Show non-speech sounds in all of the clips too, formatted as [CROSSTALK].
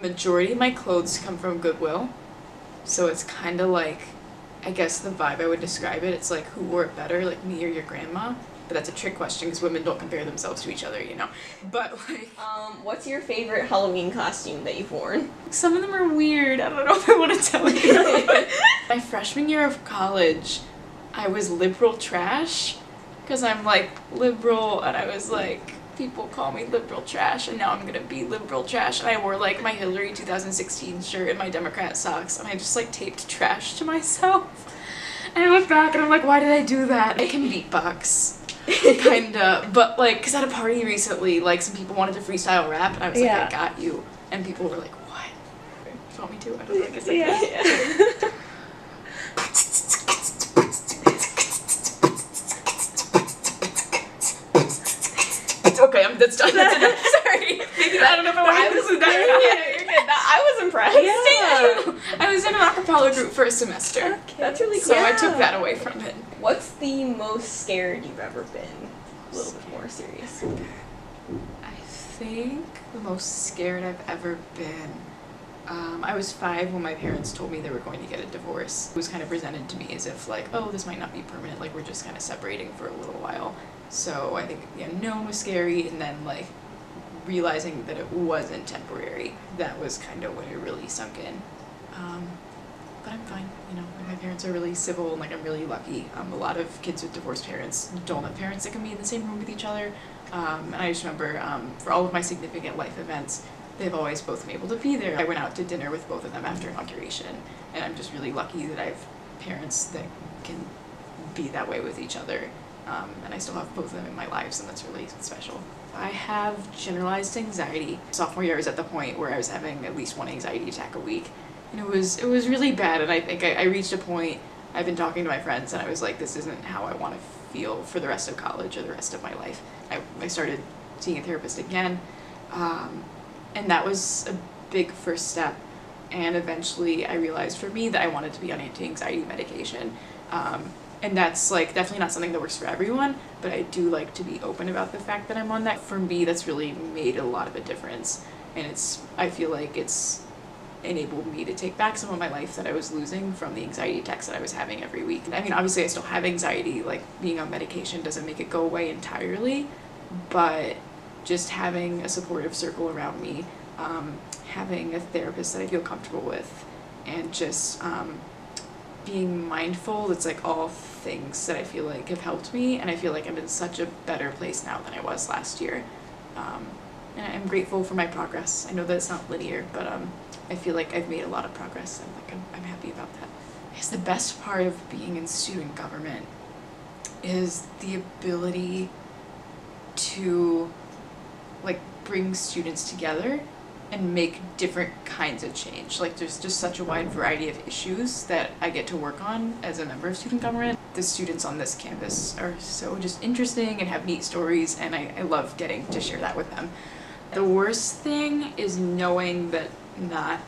the majority of my clothes come from Goodwill. So it's kind of like, I guess the vibe I would describe it, it's like who wore it better, like me or your grandma? But that's a trick question because women don't compare themselves to each other, you know? But like. Um, what's your favorite Halloween costume that you've worn? Some of them are weird. I don't know if I want to tell you. [LAUGHS] My freshman year of college, I was liberal trash because I'm like liberal and I was like people call me liberal trash and now I'm gonna be liberal trash and I wore like my Hillary 2016 shirt and my Democrat socks and I just like taped trash to [LAUGHS] myself and I look back and I'm like why did I do that? I can beatbox [LAUGHS] kinda but like because at a party recently like some people wanted to freestyle rap and I was Yeah. like I got you and people were like what? You want me to? I don't know I guess I Yeah. [LAUGHS] I'm that's done. That's enough. [LAUGHS] Sorry. I don't know if I want to was, listen to yeah, that. you're good. That, I was impressed. You. [LAUGHS] I was in an acapella group for a semester. That's really cool. So I took that away from it. What's the most scared you've ever been? A little bit more serious. I think the most scared I've ever been. Um, I was five when my parents told me they were going to get a divorce. It was kind of presented to me as if like, oh, this might not be permanent. Like we're just kind of separating for a little while. So I think the unknown was scary, and then like realizing that it wasn't temporary. That was kind of when it really sunk in. Um, but I'm fine. You know, my parents are really civil, and like I'm really lucky. Um, a lot of kids with divorced parents don't have parents that can be in the same room with each other. Um, and I just remember um, for all of my significant life events, they've always both been able to be there. I went out to dinner with both of them after inauguration, and I'm just really lucky that I have parents that can be that way with each other. Um, and I still have both of them in my lives, and that's really special. I have generalized anxiety. Sophomore year, I was at the point where I was having at least one anxiety attack a week, and it was it was really bad. And I think I, I reached a point. I've been talking to my friends, and I was like, this isn't how I want to feel for the rest of college or the rest of my life. I, I started seeing a therapist again, um, and that was a big first step. And eventually, I realized for me that I wanted to be on anti-anxiety medication. Um, and that's like definitely not something that works for everyone, but I do like to be open about the fact that I'm on that. For me, that's really made a lot of a difference, and it's I feel like it's enabled me to take back some of my life that I was losing from the anxiety attacks that I was having every week. I mean, obviously, I still have anxiety. Like being on medication doesn't make it go away entirely, but just having a supportive circle around me, um, having a therapist that I feel comfortable with, and just um, being mindful it's like all things that i feel like have helped me and i feel like i'm in such a better place now than i was last year. Um, and i'm grateful for my progress. I know that it's not linear but um, i feel like i've made a lot of progress. And like i'm, I'm happy about that. I guess the best part of being in student government is the ability to like bring students together and make different kinds of change. Like there's just such a wide variety of issues that I get to work on as a member of student government. The students on this campus are so just interesting and have neat stories and I, I love getting to share that with them. The worst thing is knowing that not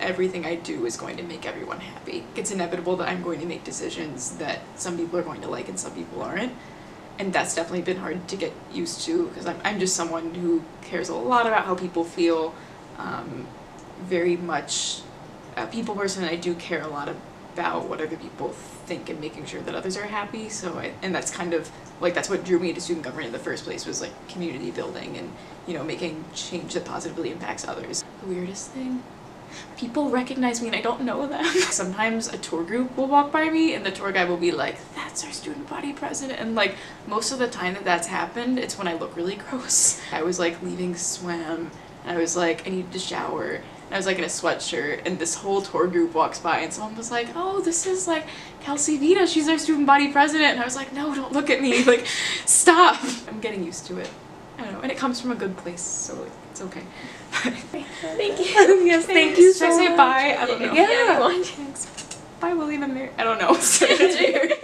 everything I do is going to make everyone happy. It's inevitable that I'm going to make decisions that some people are going to like and some people aren't and that's definitely been hard to get used to because I'm, I'm just someone who cares a lot about how people feel um, very much a people person and I do care a lot about what other people think and making sure that others are happy so I, and that's kind of like that's what drew me to student government in the first place was like community building and you know making change that positively impacts others the weirdest thing people recognize me and I don't know them. [LAUGHS] Sometimes a tour group will walk by me and the tour guide will be like, that's our student body president. And like most of the time that that's happened, it's when I look really [LAUGHS] gross. I was like leaving swim and I was like, I needed to shower. And I was like in a sweatshirt and this whole tour group walks by and someone was like, oh, this is like Kelsey Vita, she's our student body president. And I was like, no, don't look at me. [LAUGHS] Like, stop. I'm getting used to it. I don't know. And it comes from a good place, so it's okay. Thank you. [LAUGHS] yes, thank you so Should I say much. bye? I don't know. Yeah. Thanks. Bye, William and Mary. I don't know.